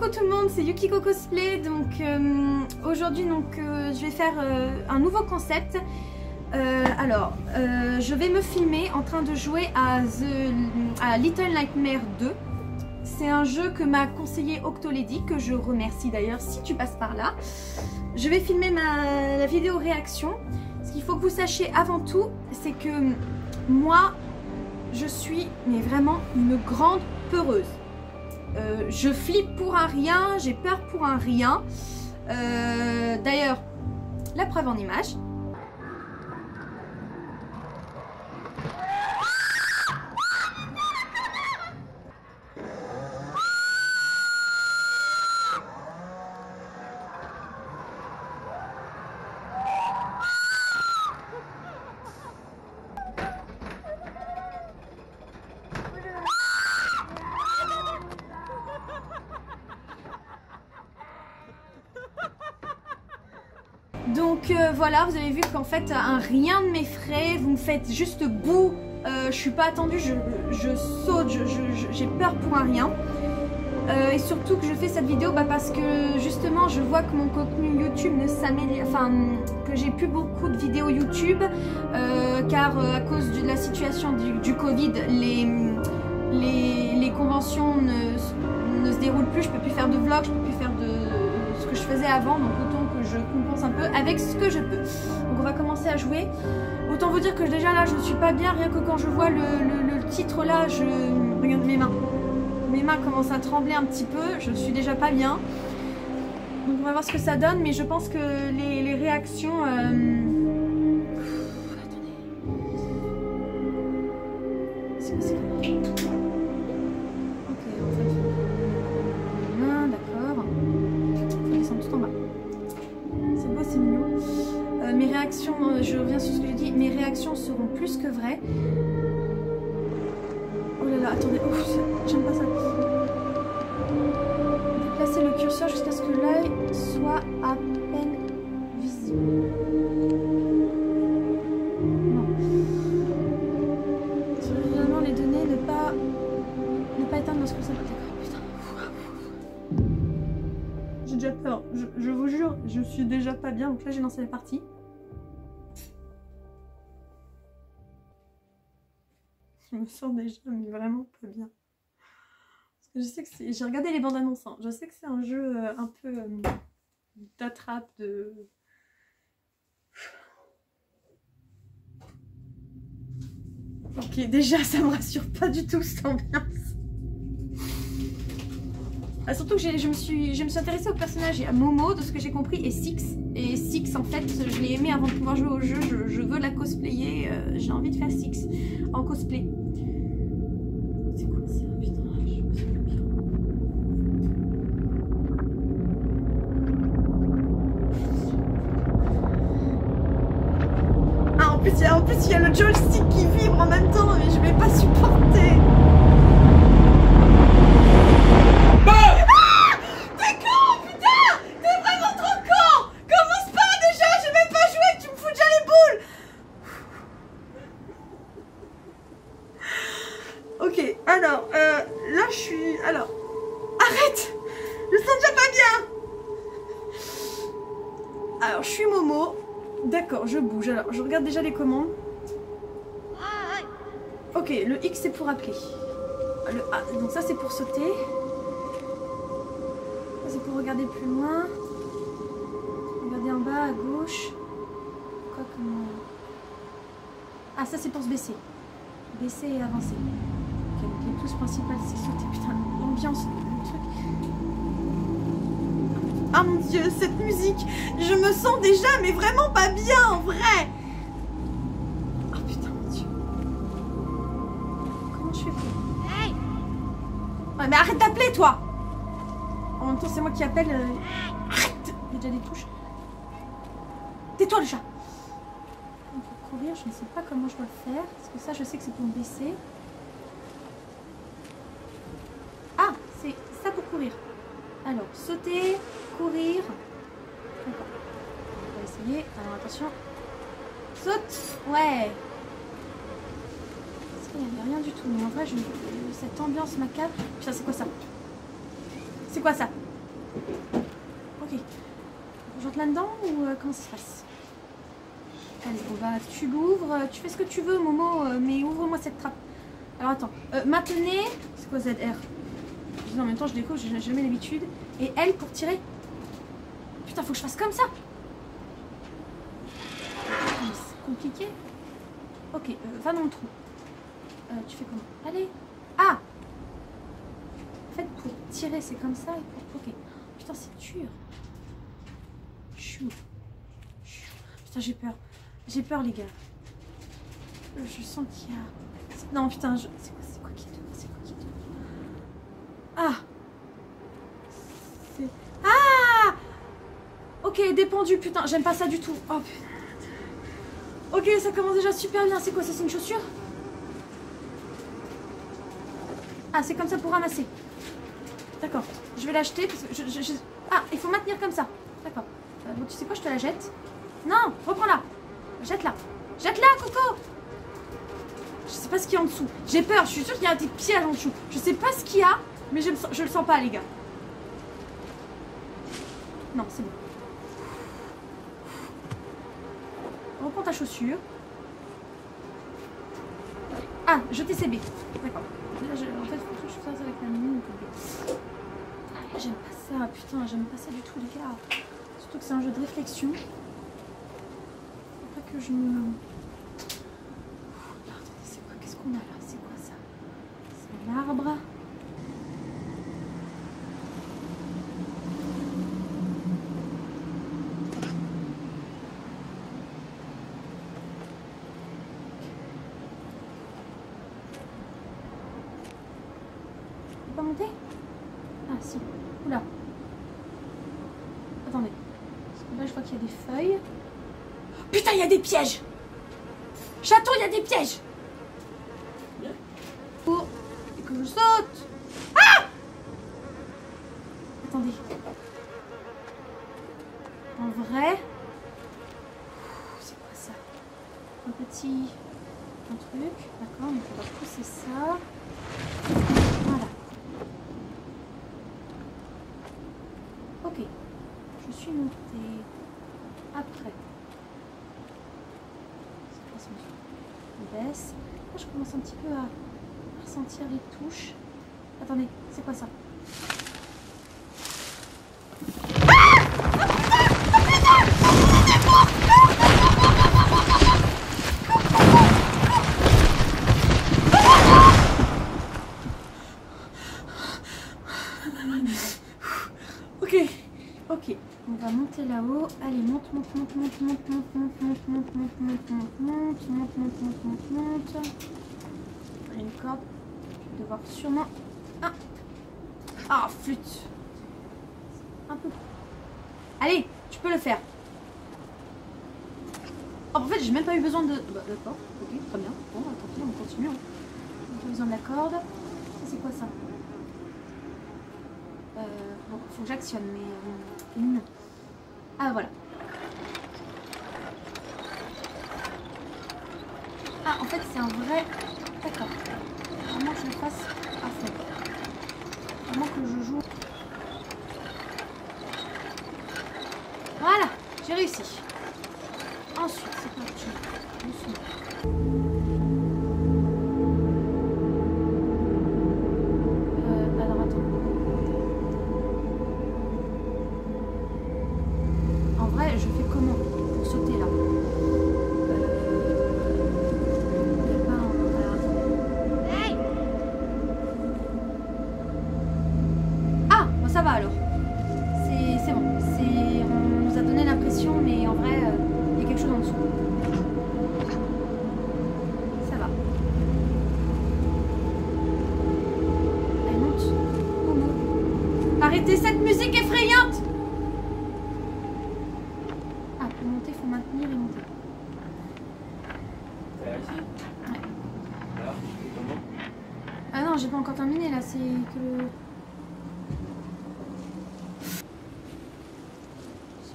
Coucou tout le monde, c'est Yukiko Cosplay. Donc, euh, aujourd'hui, donc, euh, je vais faire euh, un nouveau concept. Alors, je vais me filmer en train de jouer à, The, Little Nightmare 2. C'est un jeu que m'a conseillé Octolady, que je remercie d'ailleurs si tu passes par là. Je vais filmer ma, la vidéo réaction. Ce qu'il faut que vous sachiez avant tout, c'est que moi, je suis mais vraiment une grande peureuse. Euh, je flippe pour un rien, j'ai peur pour un rien. Euh, D'ailleurs, la preuve en image. Fait, un rien ne m'effraie, vous me faites juste bout, euh, je suis pas attendue, je, je saute, j'ai peur pour un rien. Euh, et surtout que je fais cette vidéo bah, parce que justement je vois que mon contenu YouTube ne s'améliore, enfin que j'ai plus beaucoup de vidéos YouTube euh, car à cause de la situation du, Covid, les, les, les conventions ne, ne, se déroulent plus, je peux plus faire de vlog, je peux plus faire de ce que je faisais avant, donc je compense un peu avec ce que je peux. Donc on va commencer à jouer. Autant vous dire que déjà là je suis pas bien, rien que quand je vois le, titre là, je regarde mes mains mes mains commencent à trembler un petit peu, je suis déjà pas bien. Donc on va voir ce que ça donne, mais je pense que les, réactions... Euh... Attendez. C'est quoi? Je reviens sur ce que j'ai dit, mes réactions seront plus que vraies. Oh là là, attendez, j'aime pas ça. Déplacer le curseur jusqu'à ce que l'œil soit à peine visible. Non. Vraiment les données, ne pas, ne pas éteindre lorsque ça Putain. J'ai déjà peur, je, je vous jure, je suis déjà pas bien, donc là j'ai lancé la partie. Je me sens déjà mais vraiment pas bien. Je sais que. J'ai regardé les bandes annonces. Hein. Je sais que c'est un jeu euh, un peu euh, d'attrape de. Ok, déjà ça me rassure pas du tout cette ambiance. Ah, surtout que je me, suis, intéressée au personnage et à Momo, de ce que j'ai compris, et Six. Et Six, en fait, je l'ai aimé avant de pouvoir jouer au jeu. Je, je veux la cosplayer. Euh, j'ai envie de faire Six en cosplay. Baisser et avancer. Les touches principales c'est sauter. Putain, l'ambiance, le truc. Ah mon dieu, cette musique Je me sens déjà, mais vraiment pas bien en vrai Oh putain, mon dieu. Comment je fais pour... Hey ouais, mais arrête d'appeler toi En même temps, c'est moi qui appelle. Euh... Arrête Il y a déjà des touches. Tais-toi le chat Je ne sais pas comment je dois faire. Parce que ça, je sais que c'est pour me baisser. Ah C'est ça pour courir. Alors, sauter, courir. On va essayer. Alors, attention. Saute Ouais qu'il n'y avait rien du tout. Mais en vrai, cette ambiance macabre... Putain, c'est quoi ça? C'est quoi ça? Ok. J'entre là-dedans ou euh, comment ça se passe? Allez, on va. Tu l'ouvres, tu fais ce que tu veux, Momo, euh, mais ouvre-moi cette trappe. Alors attends. Euh, maintenez. C'est quoi ZR En même temps, je découvre, j'ai jamais l'habitude. Et L pour tirer. Putain, faut que je fasse comme ça. C'est compliqué. Ok, euh, va dans le trou. Euh, tu fais comment? Allez. Ah En fait, pour tirer, c'est comme ça. Et pour... Ok. Putain, c'est dur. Chou. Putain, j'ai peur. J'ai peur, les gars. Euh, Je sens qu'il y a... Non, putain, je... c'est quoi, c'est quoi qui te... C'est quoi qui. Ah C'est... Ah Ok, dépendu, putain, j'aime pas ça du tout. Oh, putain. Ok, ça commence déjà super bien. C'est quoi ça C'est une chaussure? Ah, c'est comme ça pour ramasser. D'accord. Je vais l'acheter parce que je- Ah, il faut maintenir comme ça. D'accord. Euh, bon, tu sais quoi Je te la jette. Non, reprends-la. Jette-la. Jette-la, Coco Je sais pas ce qu'il y a en dessous. J'ai peur. Je suis sûre qu'il y a des pièges en dessous. Je sais pas ce qu'il y a, mais je, le sens pas, les gars. Non, c'est bon. Reprends ta chaussure. Ah, jeter CB. D'accord. Là, je- En fait, faut que je fasse avec la mine. Ah, J'aime pas ça, putain, j'aime pas ça du tout, les gars. Surtout que c'est un jeu de réflexion. 就是那种 pièges Château, il y a des pièges Oh Et que je saute Ah Attendez. En vrai. C'est quoi ça? Un petit. Un truc. D'accord, donc on va pousser ça. Voilà. Ok. Je suis montée. Après. C'est quoi je commence un petit peu à ressentir les touches. Attendez, c'est quoi ça? Ok, ok. On va monter là-haut. Allez, monte, monte, monte, monte, monte, monte, monte, monte, monte, monte, monte, monte, monte, monte, monte, monte, monte. J'ai une corde. Je vais devoir sûrement. Ah Ah, flûte. Un peu. Allez, tu peux le faire. Oh, en fait, j'ai même pas eu besoin de. Bah, D'accord, ok, très bien. Bon, bah, tant pis, on continue. hein. A besoin de la corde. C'est quoi ça euh, bon, faut que j'actionne, mais euh, Ah, voilà. Ah, en fait, c'est un vrai. D'accord. Vraiment que je le fasse à fond. Vraiment que je joue. Voilà, j'ai réussi. Ensuite, c'est parti. Arrêtez cette musique effrayante Ah, pour monter, il faut maintenir et monter. T'as réussi Ouais. Comment Ah non, j'ai pas encore terminé là, c'est que le.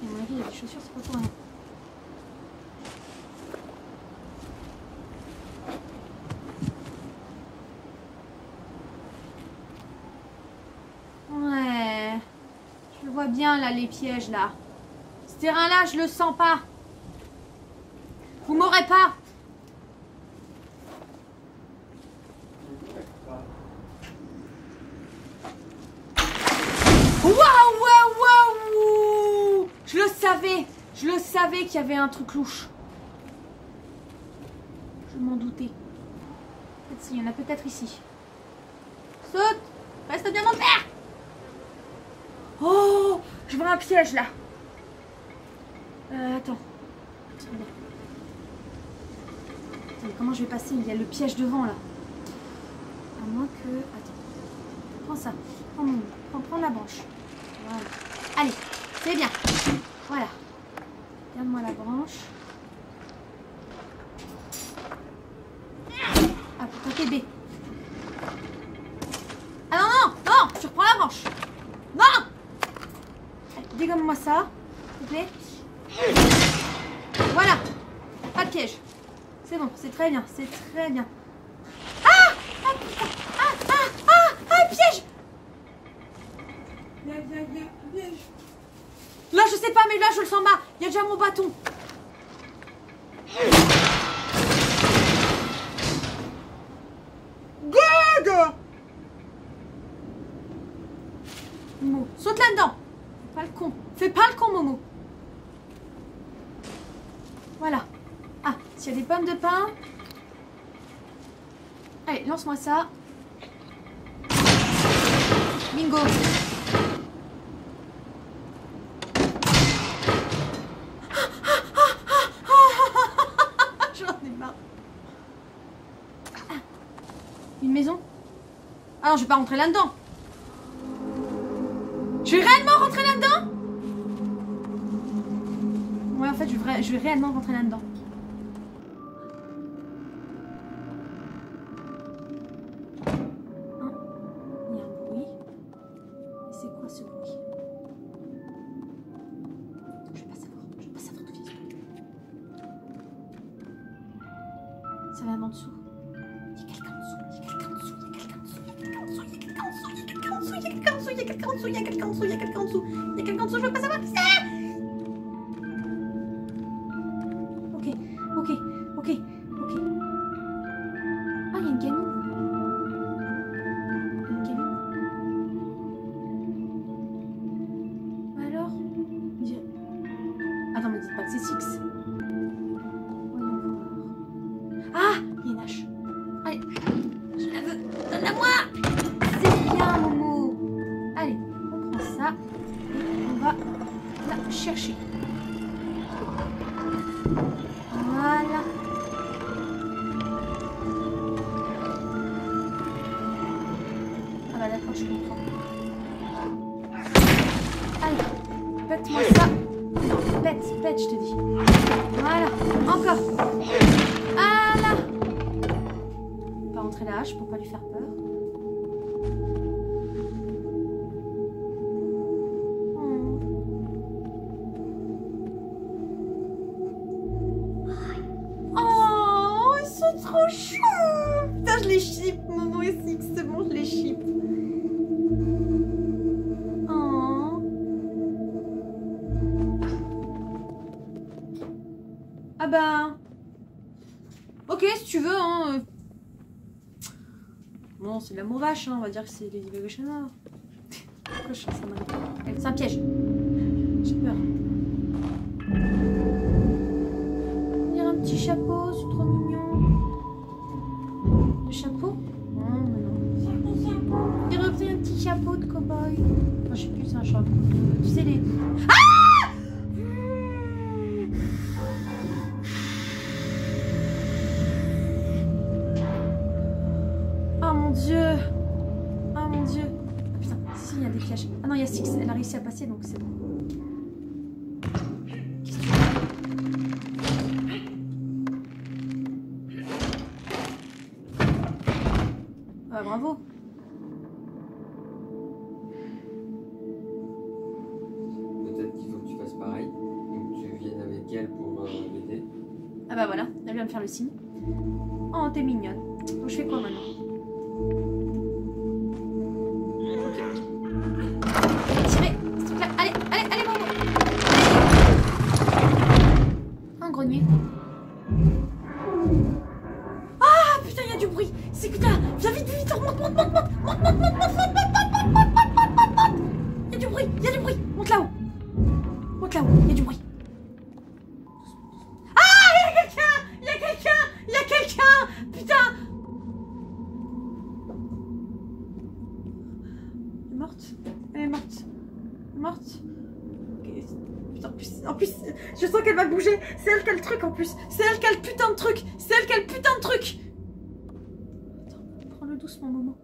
À mon avis, des chaussures, c'est pas pour rien. Ouais. pas là les pièges là. Ce terrain là, je le sens pas. Vous m'aurez pas. Waouh, waouh, waouh Je le savais. Je le savais qu'il y avait un truc louche. Je m'en doutais. Peut-être s'il y en a peut-être ici. Saute Reste bien en terre Oh Je vois un piège là. Euh, attends. Attendez. Attendez, comment je vais passer Il y a le piège devant là. À moins que. Attends. Prends ça. Prends, mon... prends, la branche. Voilà. Allez, c'est bien. Voilà. Garde-moi la branche. Ah, putain, t'es B. Ah non, non, non, tu reprends la branche. Dégomme-moi ça, s'il te plaît. Voilà. Pas de piège. C'est bon, c'est très bien, c'est très bien. Ah Ah, putain. ah, ah, ah, ah, piège Là, je sais pas, mais là, je le sens pas. Il y a déjà mon bâton. Gog saute là-dedans. Pas le con. Fais pas le con, Momo. Voilà. Ah, s'il y a des pommes de pain. Allez, lance-moi ça. Bingo. J'en ai marre. Ah. Une maison? Ah non, je vais pas rentrer là-dedans. réellement rentrée là-dedans. Pète, pète, je te dis. Voilà, encore. Voilà. Pas rentrer la hache pour pas lui faire peur? c'est de la mauvache, hein, on va dire que c'est Lady Gaga. C'est un piège. J'ai peur. Réussi à passer, donc c'est bon. Que Ah, bravo Peut-être qu'il faut que tu fasses pareil. Donc tu viennes avec elle pour euh, l'aider. Ah bah voilà, elle vient me faire le signe. Oh, t'es mignonne. Donc je fais quoi maintenant? bouger. C'est elle qui a le truc en plus. C'est elle qui a le putain de truc. C'est elle qui a le putain de truc. Attends, prends-le doucement, maman.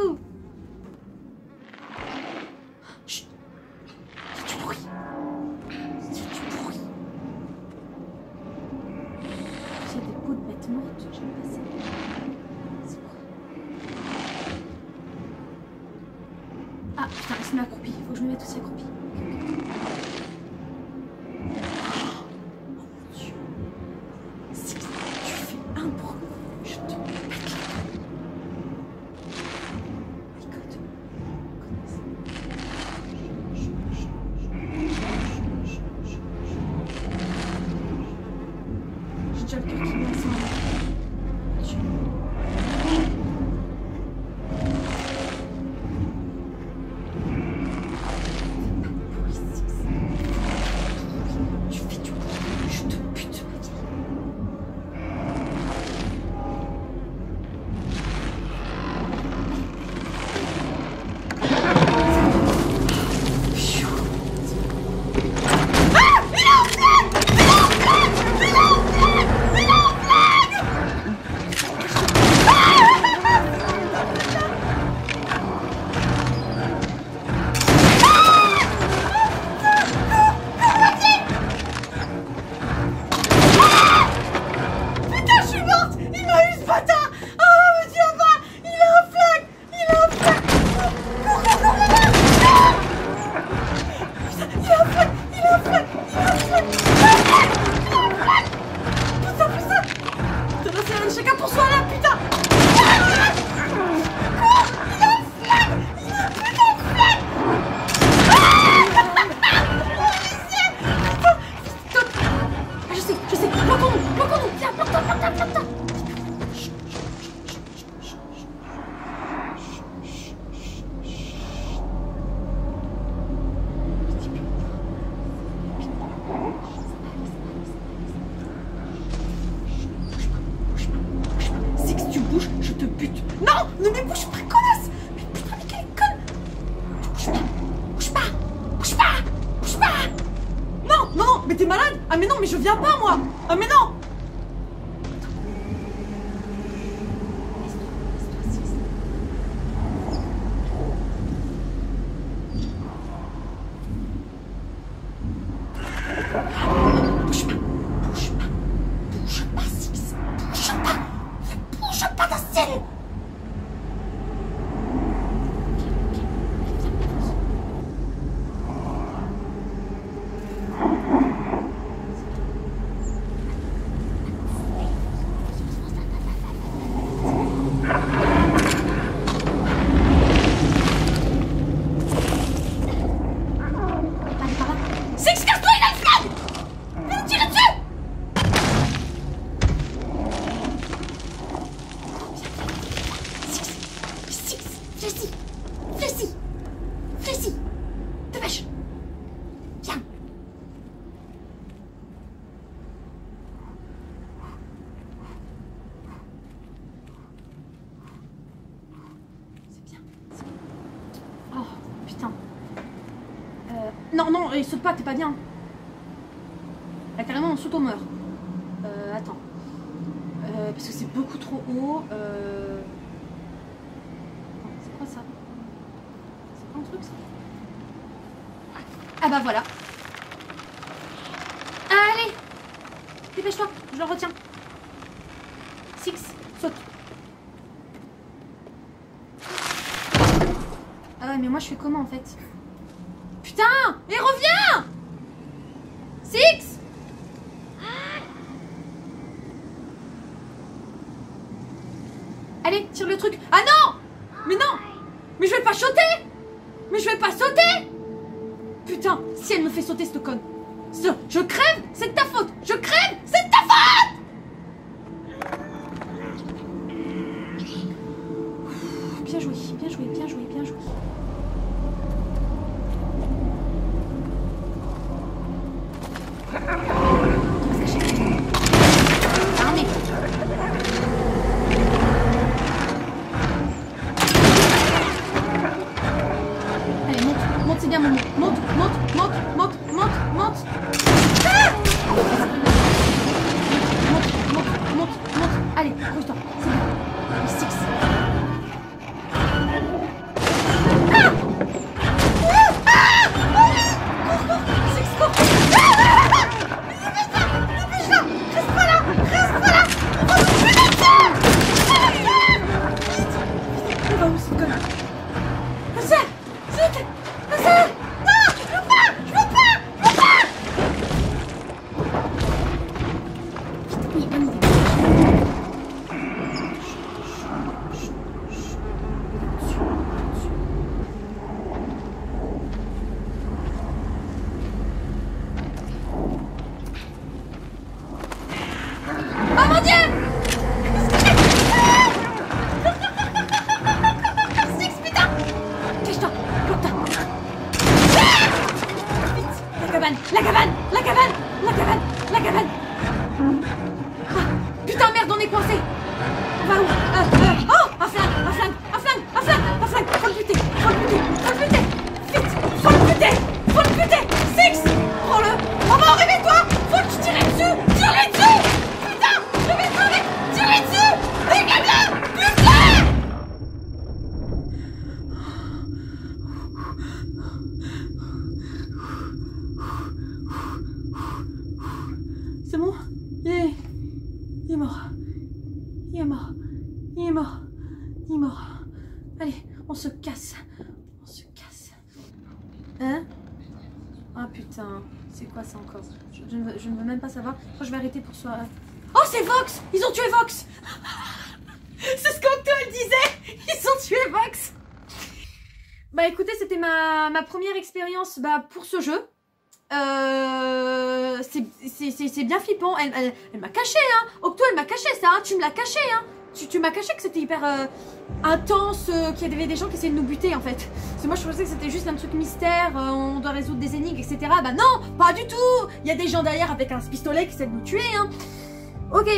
Woohoo! Bouge pas. Bouge pas. Bouge pas. Bouge pas. Non, non, non, mais t'es malade. Ah mais non, mais je viens pas moi. Ah mais non. t'es pas bien. Là, carrément, en saute on meurt. Euh, attends. Euh, parce que c'est beaucoup trop haut. Euh... C'est quoi ça? C'est quoi un truc, ça? Ah bah voilà. Allez Dépêche-toi, je le retiens. Six, saute. Ah ouais, mais moi, je fais comment, en fait? Putain Mais reviens Allez, tire le truc. Ah non! Mais non! Mais je vais pas sauter Mais je vais pas sauter! Putain, si elle me fait sauter cette conne. Je crève, c'est de ta faute putain, c'est quoi ça encore je, ne veux, même pas savoir. Je vais arrêter pour soi. Oh, c'est Vox Ils ont tué Vox C'est ce qu'Octo elle disait Ils ont tué Vox Bah écoutez, c'était ma, ma première expérience bah, pour ce jeu. Euh, c'est- bien flippant. Elle, elle, elle m'a caché, hein. Octo, elle m'a caché ça. hein. Tu me l'as caché, hein. Tu, tu m'as caché que c'était hyper euh, intense, euh, qu'il y avait des gens qui essayaient de nous buter en fait. Parce que moi je pensais que c'était juste un truc mystère, euh, on doit résoudre des énigmes, etc. Bah non, pas du tout Il y a des gens derrière avec un pistolet qui essaient de nous tuer, hein. Ok,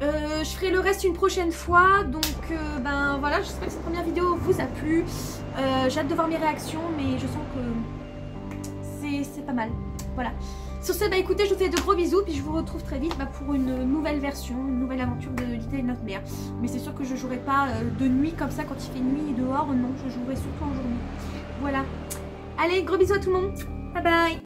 je ferai le reste une prochaine fois. Donc ben voilà, j'espère que cette première vidéo vous a plu. J'ai hâte de voir mes réactions, mais je sens que c'est pas mal. Voilà. Sur ce, bah écoutez, je vous fais de gros bisous, puis je vous retrouve très vite bah, pour une nouvelle version, une nouvelle aventure de Little Nightmare. Mais c'est sûr que je jouerai pas euh, de nuit comme ça quand il fait nuit dehors, non, je jouerai surtout en journée. Voilà. Allez, gros bisous à tout le monde. Bye bye